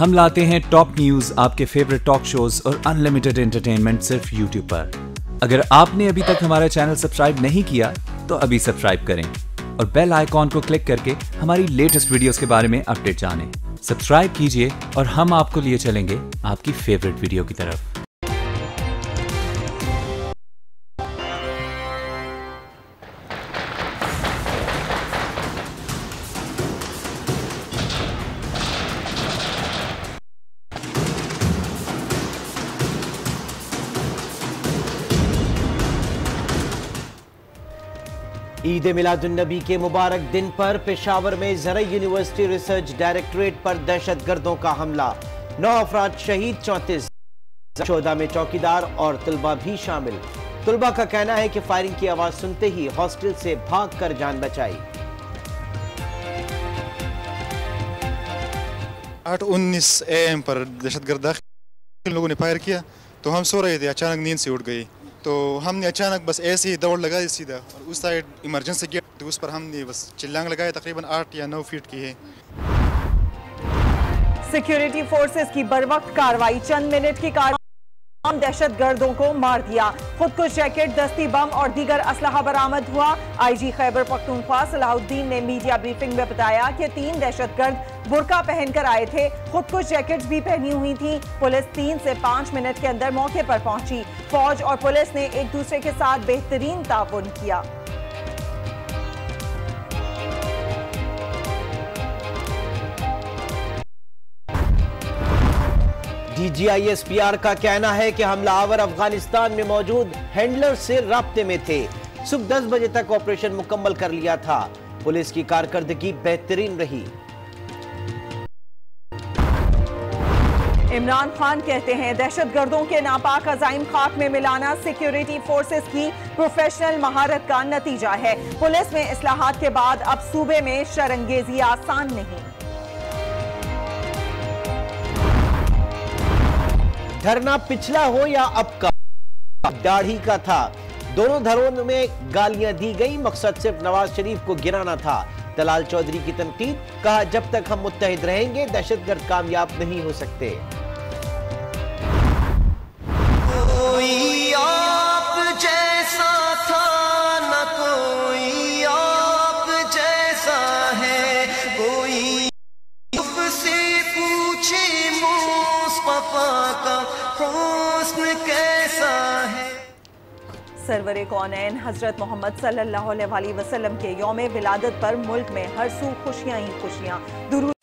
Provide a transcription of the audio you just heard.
ہم لاتے ہیں ٹاپ نیوز آپ کے فیوریٹ ٹاک شوز اور انلمیٹڈ انٹرٹینمنٹ صرف یوٹیوب پر۔ اگر آپ نے ابھی تک ہمارا چینل سبسکرائب نہیں کیا، تو ابھی سبسکرائب کریں۔ اور بیل آئیکن کو کلک کر کے ہماری لیٹسٹ ویڈیوز کے بارے میں اپڈیٹ جانیں۔ سبسکرائب کیجیے اور ہم آپ کو لیے چلیں گے آپ کی فیوریٹ ویڈیو کی طرف۔ عید میلاد النبی کے مبارک دن پر پشاور میں زرعی یونیورسٹی ریسرچ ڈائریکٹوریٹ پر دہشت گردوں کا حملہ۔ نو افراد شہید، چونتیس چودہ میں چوکیدار اور طلبہ بھی شامل۔ طلبہ کا کہنا ہے کہ فائرنگ کی آواز سنتے ہی ہاسٹل سے بھاگ کر جان بچائی۔ آٹھ انیس اے ایم پر دہشت گرد داخل لوگوں نے فائر کیا تو ہم سو رہے تھے، اچانک نیند سے اٹھ گئی تو ہم نے اچانک بس ایسے ہی دوڑ لگا سیدھا اور اس سائڈ ایمرجنسی گیٹ تھی، اس پر ہم نے بس چلانگ لگائے تقریباً آٹھ یا نو فیٹ کی ہے۔ سیکیورٹی فورسز کی بر وقت کاروائی، چند منٹ کی کاروائی دہشت گردوں کو مار دیا۔ خود کش جیکٹ، دستی بم اور دیگر اسلحہ برآمد ہوا۔ آئی جی خیبر پختونخوا، صلاح الدین نے میڈیا بریفنگ میں بتایا کہ تین دہشت گرد برقع پہن کر آئے تھے۔ خود کش جیکٹس بھی پہنی ہوئی تھی پولیس تین سے پانچ منٹ کے اندر موقع پر پہنچی۔ فوج اور پولیس نے ایک دوسرے کے ساتھ بہترین تعاون کیا۔ D G I S P R کا کہنا ہے کہ حملہ آور افغانستان میں موجود ہینڈلر سے رابطے میں تھے۔ صبح دس بجے تک آپریشن مکمل کر لیا تھا۔ پولیس کی کارکردگی بہترین رہی۔ عمران خان کہتے ہیں، دہشت گردوں کے ناپاک عزائم خاک میں ملانا سیکیورٹی فورسز کی پروفیشنل مہارت کا نتیجہ ہے۔ پولیس میں اصلاحات کے بعد اب صوبے میں شرنگیزی آسان نہیں۔ دھرنا پچھلا ہو یا اب کا؟ داڑھی کا تھا۔ دونوں دھروں میں گالیاں دی گئی مقصد صرف نواز شریف کو گرانا تھا۔ دلال چودھری کی تنقید۔ کہا، جب تک ہم متحد رہیں گے، دہشت گرد کامیاب نہیں ہو سکتے۔ حسن کیسا ہے؟ سرور کونین حضرت محمد صلی اللہ علیہ وسلم کے یوم ولادت پر ملک میں ہر سو خوشیاں ہی خوشیاں۔ درود